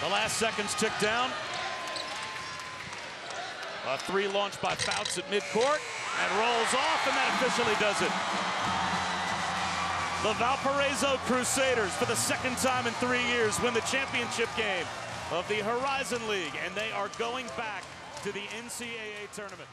The last seconds tick down. A three launched by Fouse at midcourt and rolls off, and that officially does it. The Valparaiso Crusaders, for the second time in three years, win the championship game of the Horizon League, and they are going back to the NCAA tournament.